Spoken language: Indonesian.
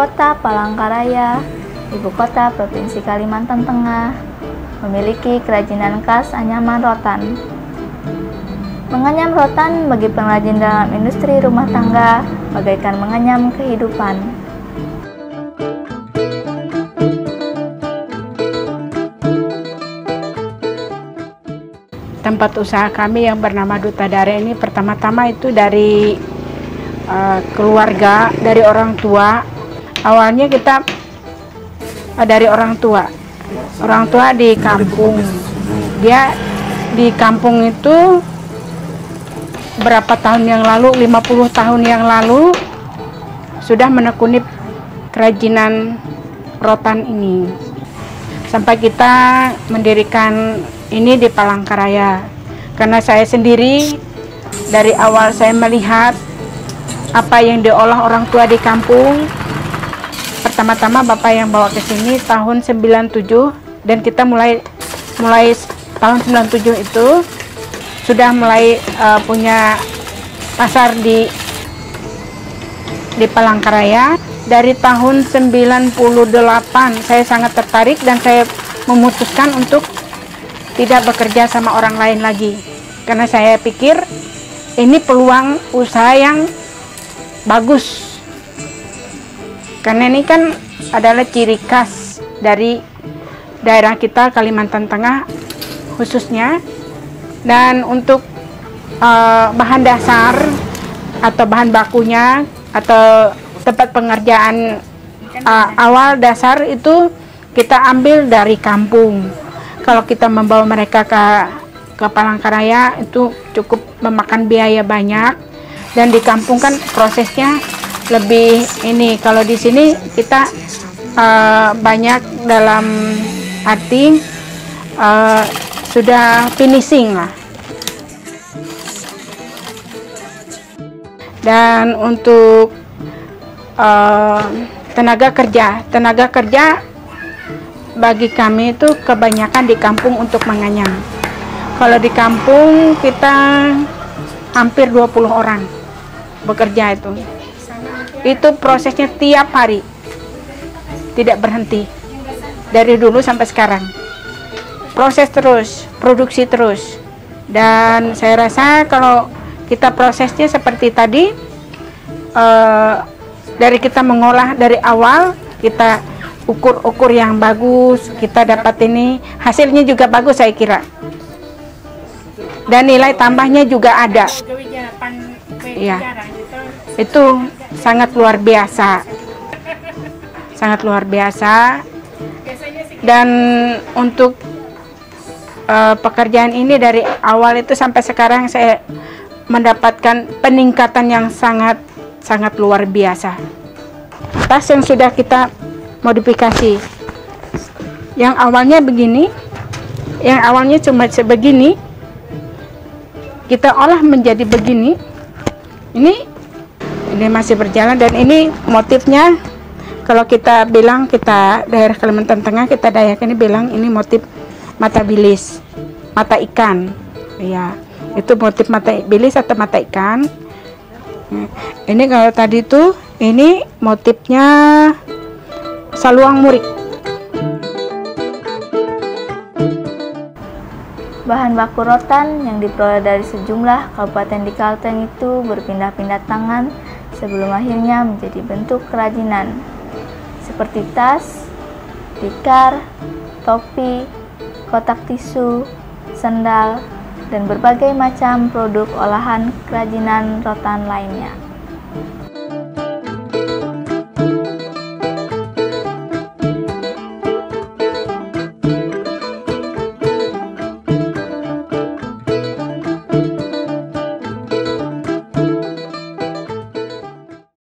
Kota Palangkaraya, ibu kota Provinsi Kalimantan Tengah, memiliki kerajinan khas anyaman rotan. Menganyam rotan bagi pengrajin dalam industri rumah tangga bagaikan menganyam kehidupan. Tempat usaha kami yang bernama Duta Dare ini pertama-tama itu dari uh, keluarga, dari orang tua. Awalnya kita uh, dari orang tua. Orang tua di kampung. Dia di kampung itu berapa tahun yang lalu, 50 tahun yang lalu sudah menekuni kerajinan rotan ini. Sampai kita mendirikan ini di Palangkaraya. Karena saya sendiri dari awal saya melihat apa yang diolah orang tua di kampung. Pertama-tama bapak yang bawa ke sini tahun 97 dan kita mulai mulai tahun 97 itu sudah mulai uh, punya pasar di di Palangkaraya. Dari tahun 98 saya sangat tertarik dan saya memutuskan untuk tidak bekerja sama orang lain lagi. Karena saya pikir ini peluang usaha yang bagus. Karena ini kan adalah ciri khas dari daerah kita Kalimantan Tengah khususnya. Dan untuk uh, bahan dasar atau bahan bakunya atau tempat pengerjaan uh, awal dasar itu kita ambil dari kampung kalau kita membawa mereka ke ke Palangkaraya itu cukup memakan biaya banyak. Dan di kampung kan prosesnya lebih ini. Kalau di sini kita uh, banyak dalam arti uh, sudah finishing lah. Dan untuk uh, tenaga kerja. Tenaga kerja bagi kami itu kebanyakan di kampung untuk menganyam. Kalau di kampung kita hampir 20 orang bekerja itu. Itu prosesnya tiap hari. Tidak berhenti. Dari dulu sampai sekarang. Proses terus, produksi terus. Dan saya rasa kalau kita prosesnya seperti tadi uh, dari kita mengolah dari awal kita ukur-ukur yang bagus kita dapat ini. Hasilnya juga bagus saya kira. Dan nilai tambahnya juga ada. Ya itu sangat luar biasa. Sangat luar biasa. Dan untuk uh, pekerjaan ini dari awal itu sampai sekarang saya mendapatkan peningkatan yang sangat sangat luar biasa. Tas yang sudah kita modifikasi. Yang awalnya begini yang awalnya cuma sebegini kita olah menjadi begini. Ini ini masih berjalan dan ini motifnya kalau kita bilang kita daerah Kalimantan Tengah kita Dayak ini bilang ini motif mata bilis mata ikan. Ya itu motif mata bilis atau mata ikan. Ini kalau tadi tuh ini motifnya Saluang Murik. Bahan baku rotan yang diperoleh dari sejumlah kabupaten di Kalteng itu berpindah-pindah tangan sebelum akhirnya menjadi bentuk kerajinan seperti tas, tikar, topi, kotak tisu, sendal, dan berbagai macam produk olahan kerajinan rotan lainnya.